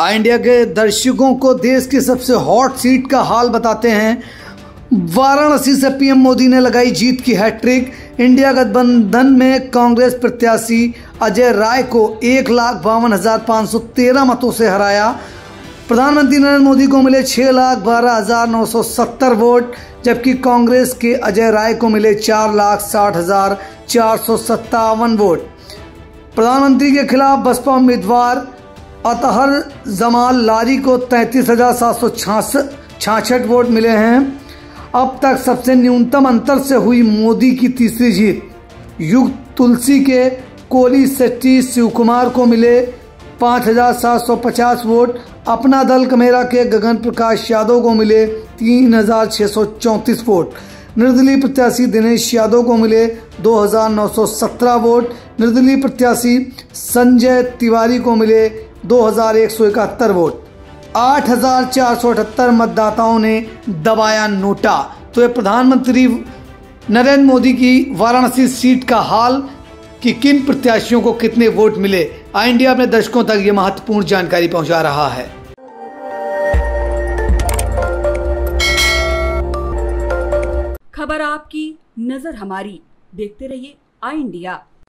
आई India के दर्शकों को देश की सबसे हॉट सीट का हाल बताते हैं। वाराणसी से पीएम मोदी ने लगाई जीत की हैट्रिक इंडिया गठबंधन में कांग्रेस प्रत्याशी अजय राय को एक लाख बावन हज़ार पाँच सौ तेरह मतों से हराया। प्रधानमंत्री नरेंद्र मोदी को मिले छः लाख बारह हज़ार नौ सौ सत्तर वोट, जबकि कांग्रेस के अजय राय को मिले चार लाख साठ हज़ार चार सौ सत्तावन वोट। प्रधानमंत्री के खिलाफ बसपा उम्मीदवार अतहर जमाल लारी को तैंतीस हज़ार सात सौ छाछठ वोट मिले हैं। अब तक सबसे न्यूनतम अंतर से हुई मोदी की तीसरी जीत। युग तुलसी के कोली सेट्टी शिव कुमार को मिले पाँच हज़ार सात सौ पचास वोट। अपना दल कमेरा के गगन प्रकाश यादव को मिले तीन हज़ार छः सौ चौंतीस वोट। निर्दलीय प्रत्याशी दिनेश यादव को मिले 2,917 वोट। निर्दलीय प्रत्याशी संजय तिवारी को मिले दो हज़ार एक सौ इकहत्तर वोट। 8,478 मतदाताओं ने दबाया नोटा। तो ये प्रधानमंत्री नरेंद्र मोदी की वाराणसी सीट का हाल कि किन प्रत्याशियों को कितने वोट मिले आई इंडिया अपने दर्शकों तक ये महत्वपूर्ण जानकारी पहुँचा रहा है। खबर आपकी नज़र हमारी। देखते रहिए आई इंडिया।